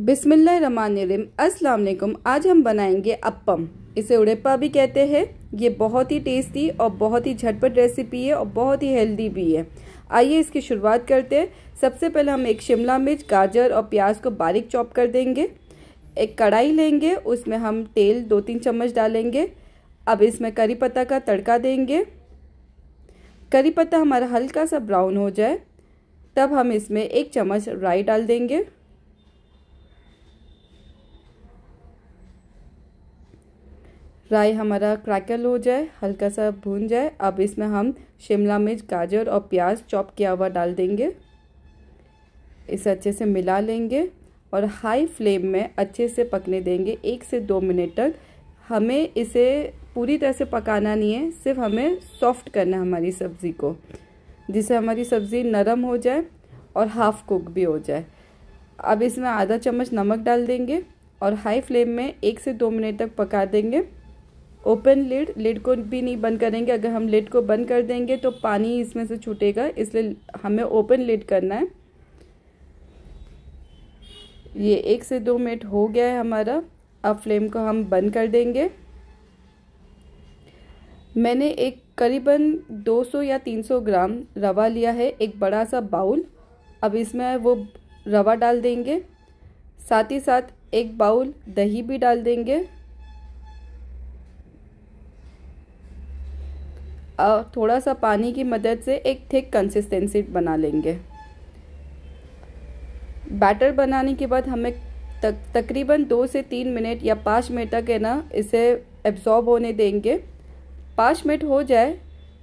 बिसमिल्लाम अस्सलाम आज हम बनाएँगे अप्पम इसे उड़ेपा भी कहते हैं। ये बहुत ही टेस्टी और बहुत ही झटपट रेसिपी है और बहुत ही हेल्दी भी है। आइए इसकी शुरुआत करते हैं। सबसे पहले हम एक शिमला मिर्च, गाजर और प्याज को बारीक चॉप कर देंगे। एक कढ़ाई लेंगे, उसमें हम तेल दो तीन चम्मच डालेंगे। अब इसमें करी पत्ता का तड़का देंगे। करी पत्ता हमारा हल्का सा ब्राउन हो जाए, तब हम इसमें एक चम्मच राई डाल देंगे। राई हमारा क्रैकल हो जाए हल्का सा भून जाए अब इसमें हम शिमला मिर्च, गाजर और प्याज चॉप किया हुआ डाल देंगे। इसे अच्छे से मिला लेंगे और हाई फ्लेम में अच्छे से पकने देंगे एक से दो मिनट तक। हमें इसे पूरी तरह से पकाना नहीं है, सिर्फ़ हमें सॉफ्ट करना है हमारी सब्ज़ी को, जिससे हमारी सब्ज़ी नरम हो जाए और हाफ़ कुक भी हो जाए। अब इसमें आधा चम्मच नमक डाल देंगे और हाई फ्लेम में एक से दो मिनट तक पका देंगे। ओपन लिड लिड को भी नहीं बंद करेंगे। अगर हम लिड को बंद कर देंगे तो पानी इसमें से छूटेगा, इसलिए हमें ओपन लिड करना है। ये एक से दो मिनट हो गया है हमारा। अब फ्लेम को हम बंद कर देंगे। मैंने एक करीबन 200 या 300 ग्राम रवा लिया है, एक बड़ा सा बाउल। अब इसमें वो रवा डाल देंगे। साथ ही साथ एक बाउल दही भी डाल देंगे। थोड़ा सा पानी की मदद से एक थिक कंसिस्टेंसी बना लेंगे। बैटर बनाने के बाद हमें तक, तकरीबन दो से तीन मिनट या पाँच मिनट तक है ना, इसे एब्जॉर्ब होने देंगे। पाँच मिनट हो जाए,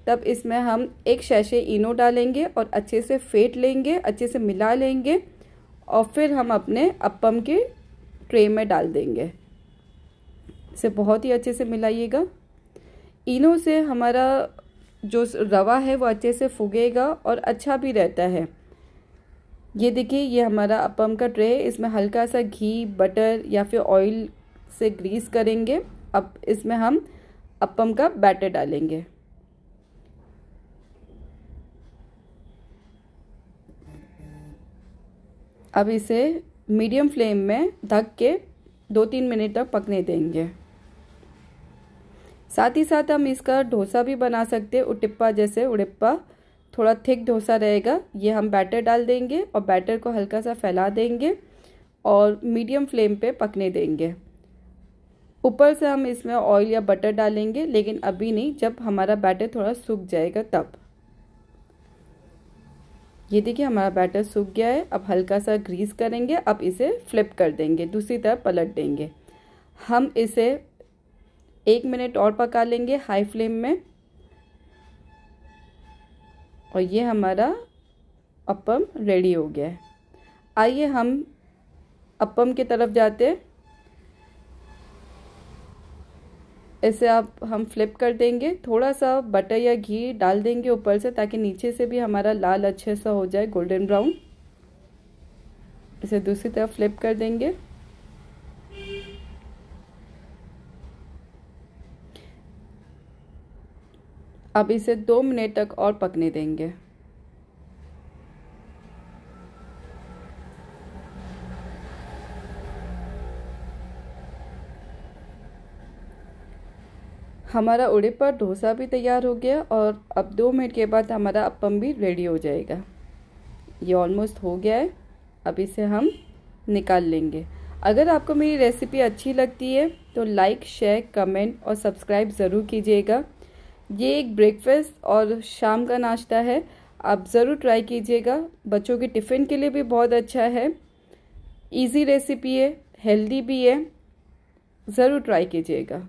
तब इसमें हम एक शैशे इनो डालेंगे और अच्छे से फेंट लेंगे, अच्छे से मिला लेंगे और फिर हम अपने अपम के ट्रे में डाल देंगे। इसे बहुत ही अच्छे से मिलाइएगा। इनो से हमारा जो रवा है वो अच्छे से फूगेगा और अच्छा भी रहता है। ये देखिए, ये हमारा अपम का ट्रे है। इसमें हल्का सा घी, बटर या फिर ऑयल से ग्रीस करेंगे। अब इसमें हम अपम का बैटर डालेंगे। अब इसे मीडियम फ्लेम में ढक के दो तीन मिनट तक पकने देंगे। साथ ही साथ हम इसका डोसा भी बना सकते हैं उटिप्पा जैसे उड़िप्पा। थोड़ा थिक डोसा रहेगा, ये हम बैटर डाल देंगे और बैटर को हल्का सा फैला देंगे और मीडियम फ्लेम पे पकने देंगे। ऊपर से हम इसमें ऑयल या बटर डालेंगे, लेकिन अभी नहीं, जब हमारा बैटर थोड़ा सूख जाएगा तब। ये देखिए, हमारा बैटर सूख गया है, अब हल्का सा ग्रीस करेंगे, अब इसे फ्लिप कर देंगे, दूसरी तरफ़ पलट देंगे। हम इसे एक मिनट और पका लेंगे हाई फ्लेम में। और ये हमारा अपम रेडी हो गया है। आइए हम अपम की तरफ़ जाते हैं। इसे आप, हम फ्लिप कर देंगे। थोड़ा सा बटर या घी डाल देंगे ऊपर से ताकि नीचे से भी हमारा लाल अच्छे सा हो जाए, गोल्डन ब्राउन। इसे दूसरी तरफ़ फ्लिप कर देंगे। अब इसे दो मिनट तक और पकने देंगे। हमारा उड़े पर डोसा भी तैयार हो गया और अब दो मिनट के बाद हमारा अपम भी रेडी हो जाएगा। ये ऑलमोस्ट हो गया है। अब इसे हम निकाल लेंगे। अगर आपको मेरी रेसिपी अच्छी लगती है तो लाइक शेयर कमेंट और सब्सक्राइब ज़रूर कीजिएगा। ये एक ब्रेकफास्ट और शाम का नाश्ता है। आप ज़रूर ट्राई कीजिएगा। बच्चों के टिफ़िन के लिए भी बहुत अच्छा है। इजी रेसिपी है हेल्दी भी है। ज़रूर ट्राई कीजिएगा।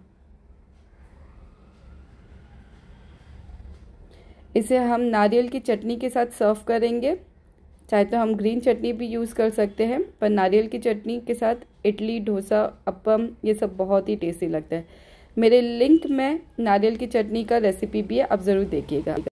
इसे हम नारियल की चटनी के साथ सर्व करेंगे। चाहे तो हम ग्रीन चटनी भी यूज़ कर सकते हैं, पर नारियल की चटनी के साथ इडली, डोसा अपम ये सब बहुत ही टेस्टी लगता है। मेरे लिंक में नारियल की चटनी का रेसिपी भी है आप ज़रूर देखिएगा।